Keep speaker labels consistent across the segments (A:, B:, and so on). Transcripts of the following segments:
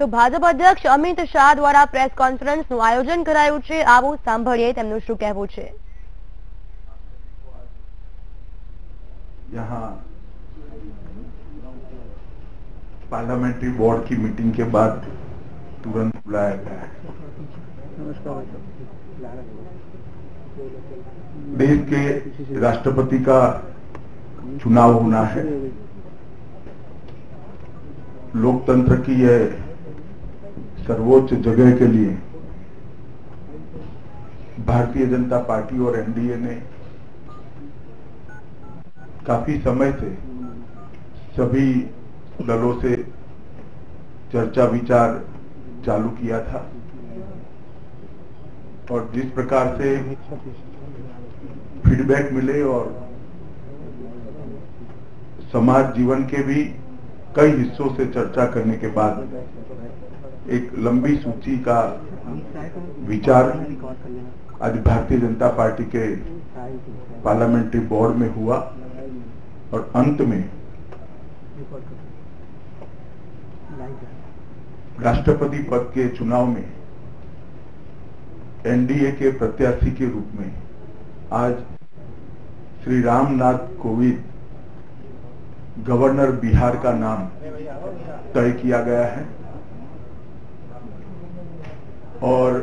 A: તો ભાજપ અધ્યક્ષ અમિત શાહ દ્વારા પ્રેસ કોન્ફરન્સનું આયોજન કરાયું છે આવું સાંભળીએ તેમનું શું કહેવું છે
B: यहाँ पार्लियामेंट्री बोर्ड की मीटिंग के बाद तुरंत बुलाया गया है देश के राष्ट्रपति का चुनाव होना है लोकतंत्र की यह सर्वोच्च जगह के लिए भारतीय जनता पार्टी और एनडीए ने काफ़ी समय से सभी दलों से चर्चा विचार चालू किया था और जिस प्रकार से फीडबैक मिले और समाज जीवन के भी कई हिस्सों से चर्चा करने के बाद एक लंबी सूची का विचार आज भारतीय जनता पार्टी के पार्लियामेंट्री बोर्ड में हुआ और अंत में राष्ट्रपति पद के चुनाव में एनडीए के प्रत्याशी के रूप में आज श्री रामनाथ कोविंद गवर्नर बिहार का नाम तय किया गया है। और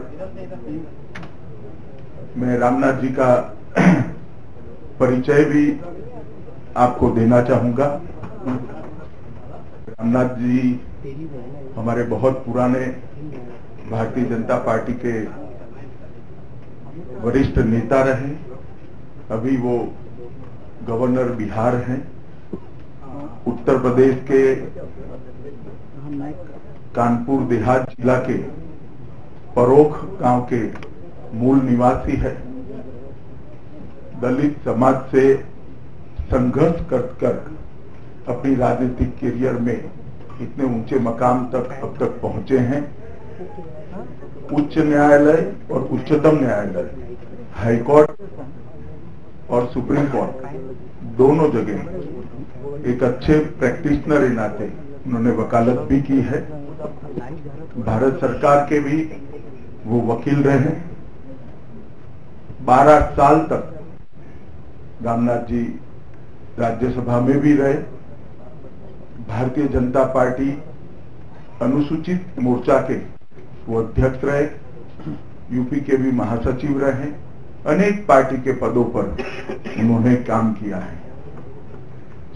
B: मैं रामनाथ जी का परिचय भी आपको देना चाहूँगा। रामनाथ जी हमारे बहुत पुराने भारतीय जनता पार्टी के वरिष्ठ नेता रहे। अभी वो गवर्नर बिहार हैं। उत्तर प्रदेश के कानपुर देहात जिला के परोख गाँव के मूल निवासी है। दलित समाज से संघर्ष कर कर अपनी राजनीतिक करियर में इतने ऊँचे मकाम तक अब तक पहुँचे हैं। उच्च न्यायालय और उच्चतम न्यायालय हाईकोर्ट और सुप्रीम कोर्ट दोनों जगह एक अच्छे प्रैक्टिशनर के नाते उन्होंने वकालत भी की है। भारत सरकार के भी वो वकील रहे 12 साल तक रामनाथ जी राज्यसभा में भी रहे। भारतीय जनता पार्टी अनुसूचित मोर्चा के वो अध्यक्ष रहे। यूपी के भी महासचिव रहे। अनेक पार्टी के पदों पर उन्होंने काम किया है।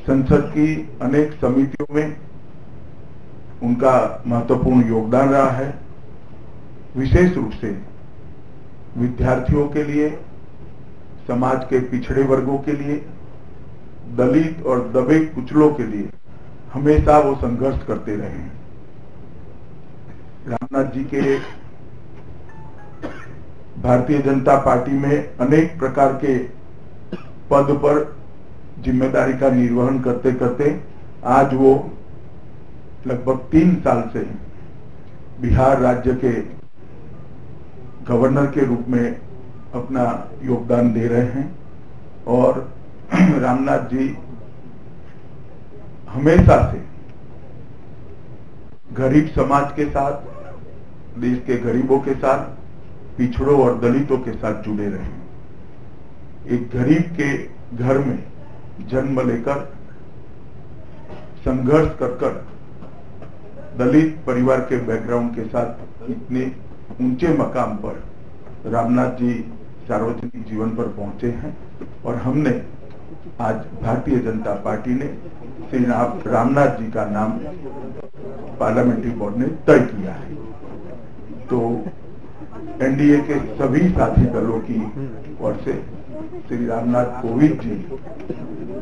B: संसद की अनेक समितियों में उनका महत्वपूर्ण योगदान रहा है। विशेष रूप से विद्यार्थियों के लिए, समाज के पिछड़े वर्गों के लिए, दलित और दबे कुचलों के लिए हमेशा वो संघर्ष करते रहे हैं। रामनाथ जी के भारतीय जनता पार्टी में अनेक प्रकार के पद पर ज़िम्मेदारी का निर्वहन करते करते आज वो लगभग तीन साल से बिहार राज्य के गवर्नर के रूप में अपना योगदान दे रहे हैं और रामनाथ जी हमेशा से गरीब समाज के साथ, देश के गरीबों के साथ, पिछड़ों और दलितों के साथ जुड़े रहे हैं। एक गरीब के घर में जन्म लेकर, संघर्ष कर कर दलित परिवार के बैकग्राउंड के साथ इतने ऊँचे मकाम पर रामनाथ जी सार्वजनिक जीवन पर पहुँचे हैं और हमने आज भारतीय जनता पार्टी ने श्री रामनाथ जी का नाम पार्लियामेंट्री बोर्ड ने तय किया है। तो एनडीए के सभी साथी दलों की ओर से श्री रामनाथ कोविंद जी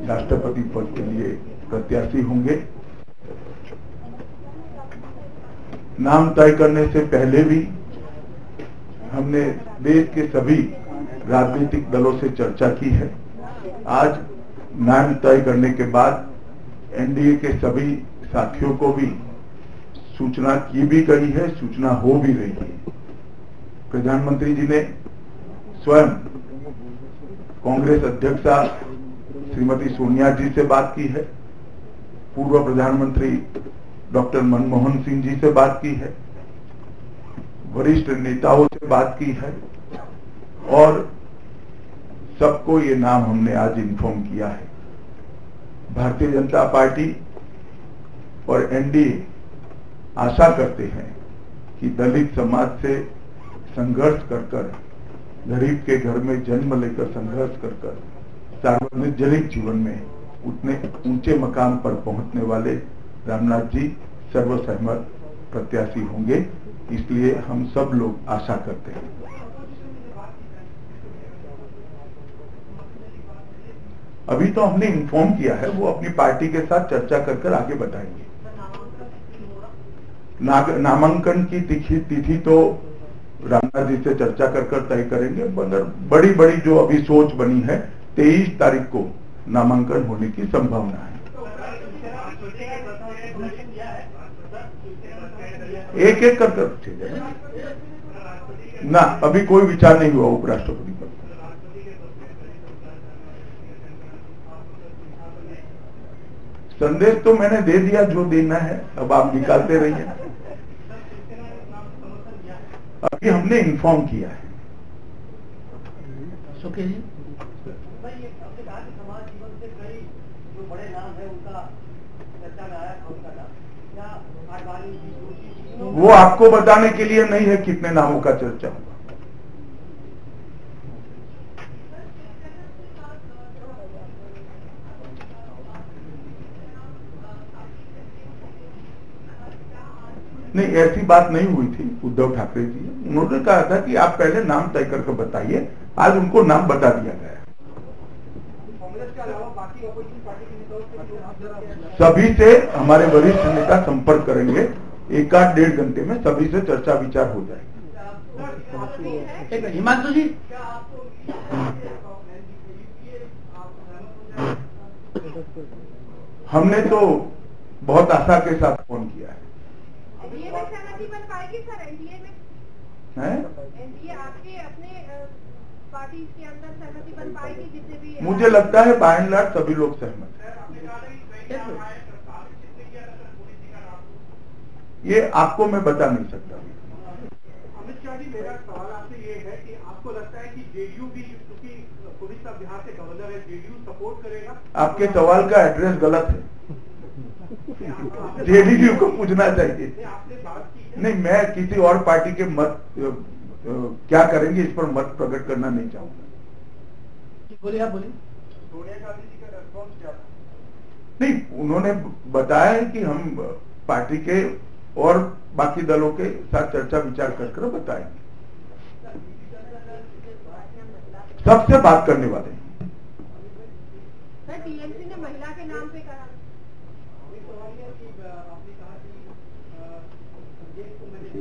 B: राष्ट्रपति पद के लिए प्रत्याशी होंगे। नाम तय करने से पहले भी हमने देश के सभी राजनीतिक दलों से चर्चा की है। आज नाम तय करने के बाद एनडीए के सभी साथियों को भी सूचना की भी गई है, सूचना हो भी रही है। प्रधानमंत्री जी ने स्वयं कांग्रेस अध्यक्षा श्रीमती सोनिया जी से बात की है। पूर्व प्रधानमंत्री डॉक्टर मनमोहन सिंह जी से बात की है। वरिष्ठ नेताओं से बात की है और सबको ये नाम हमने आज इन्फॉर्म किया है। भारतीय जनता पार्टी और एनडीए आशा करते हैं कि दलित समाज से संघर्ष कर कर, गरीब के घर में जन्म लेकर संघर्ष कर कर, सार्वजनिक जीवन में उतने ऊँचे मकाम पर पहुँचने वाले रामनाथ जी सर्वसहमत प्रत्याशी होंगे। इसलिए हम सब लोग आशा करते हैं। अभी तो हमने इन्फॉर्म किया है, वो अपनी पार्टी के साथ चर्चा कर कर आगे बताएँगे। नामांकन की तिथि तिथि तो रामनाथ जी से चर्चा कर कर तय करेंगे, मगर बड़ी बड़ी जो अभी सोच बनी है, तेईस तारीख को नामांकन होने की संभावना है। एक एक कर कर ठीक है। ना अभी कोई विचार नहीं हुआ उपराष्ट्रपति पर। संदेश तो मैंने दे दिया जो देना है अब आप निकालते रहिए। अभी हमने इन्फॉर्म किया है।
C: सुखे जी
B: वो आपको बताने के लिए नहीं है कितने नामों का चर्चा हुआ। नहीं, ऐसी बात नहीं हुई थी, उद्धव ठाकरे जी उन्होंने कहा था कि आप पहले नाम तय करके बताइए। आज उनको नाम बता दिया गया सभी से हमारे वरिष्ठ नेता संपर्क करेंगे। एक आध डेढ़ घंटे में सभी से चर्चा विचार हो जाएगी।
C: हिमांशु जी।
B: हमने तो बहुत आशा के साथ फ़ोन किया है।
D: एनडीए में सहमति बन पाएगी सर? एनडीए में? एनडीए आपके अपने पार्टी के अंदर सहमति बन पाएगी जितने भी
B: मुझे लगता है बाय एंड लार्ज सभी लोग सहमत हैं
C: एक मिनट।
B: ये आपको मैं बता नहीं सकता।
E: अमित शाह जी मेरा सवाल आपसे ये है कि आपको लगता है कि जेडीयू भी क्योंकि पुलिस का बिहार से गवर्नर है जेडीयू सपोर्ट करेगा?
B: आपके सवाल का एड्रेस गलत है। जेडीयू को पूछना चाहिए।
E: आपने बात की
B: नहीं मैं किसी और पार्टी के मत क्या करेंगे इस पर मत प्रकट करना नहीं चाहूँगा।
C: बोलिए आप बोलिए।
E: सोनिया गांधी जी का रेस्पॉन्स क्या
B: नहीं उन्होंने बताया है कि हम पार्टी के और बाकी दलों के साथ चर्चा विचार कर कर बताएँगे। सबसे बात करने वाले।
D: टीएमसी ने महिला के नाम पे कहा।
E: किसी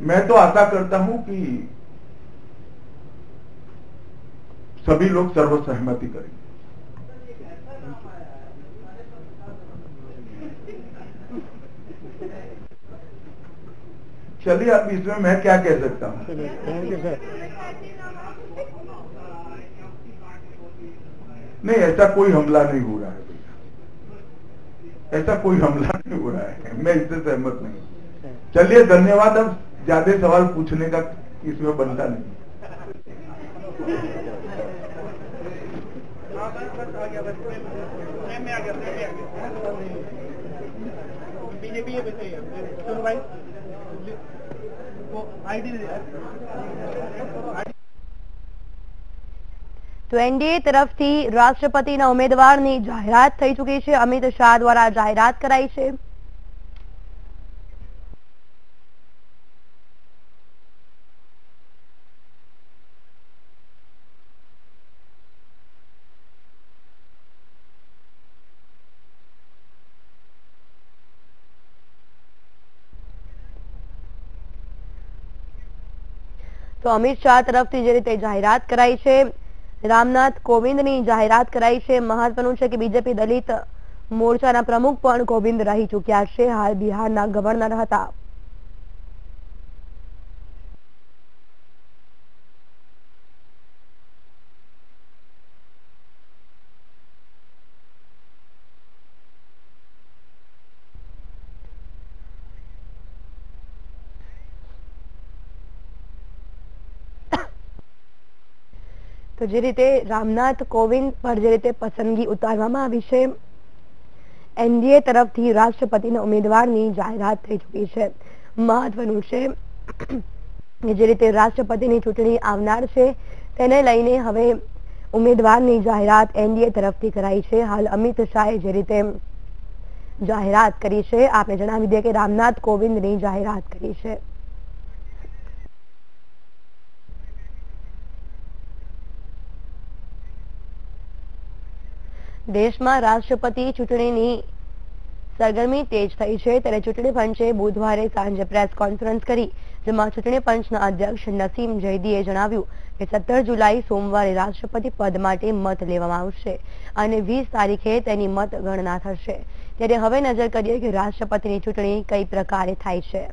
B: मैं तो आशा करता हूँ कि सभी लोग सर्वसहमति करेंगे
E: एक ऐसा नाम आया है सारे
B: चलिए अब इसमें मैं क्या कह सकता हूँ? नहीं ऐसा कोई हमला नहीं हो रहा है ऐसा कोई हमला नहीं हो रहा है। मैं इससे सहमत नहीं चलिए धन्यवाद। अब ज़्यादा सवाल पूछने का इसमें बनता नहीं।
E: बीजेपी
A: તો એનડીએ તરફથી રાષ્ટ્રપતિના ઉમેદવારની જાહેરાત થઈ ચૂકી છે. અમિત શાહ દ્વારા જાહેરાત કરાઈ છે. તો અમિત શાહ તરફથી જે રીતે જાહેરાત કરાઈ છે, રામનાથ કોવિંદની જાહેરાત કરાઈ છે, મહત્વનું છે કે બીજેપી દલિત મોરચાના પ્રમુખ પણ કોવિંદ રહી ચૂક્યા છે. હાલ બિહારના ગવર્નર હતા. તો જે રીતે રામનાથ કોવિંદ પર જે રીતે પસંદગી ઉતારવામાં આવી છે, એનડીએ તરફથી રાષ્ટ્રપતિના ઉમેદવારની જાહેરાત થઈ ચૂકી છે. મહત્વનું છે જે રીતે રાષ્ટ્રપતિની ચૂંટણી આવનાર છે, તેને લઈને હવે ઉમેદવારની જાહેરાત એનડીએ તરફથી કરાઈ છે. હાલ અમિત શાહે જે રીતે જાહેરાત કરી છે આપણે જણાવી દઈએ કે રામનાથ કોવિંદની જાહેરાત કરી છે. દેશમાં રાષ્ટ્રપતિ ચૂંટણીની સરગરમી તેજ થઈ છે. ત્યારે ચૂંટણી પંચે બુધવારે સાંજે પ્રેસ કોન્ફરન્સ કરી, જેમાં ચૂંટણી પંચના અધ્યક્ષ નસીમ જૈદીએ જણાવ્યું કે સત્તર જુલાઈ સોમવારે રાષ્ટ્રપતિ પદ માટે મત લેવામાં આવશે અને વીસ તારીખે તેની મત ગણના થશે. ત્યારે હવે નજર કરીએ કે રાષ્ટ્રપતિની ચૂંટણી કઈ પ્રકારે થાય છે.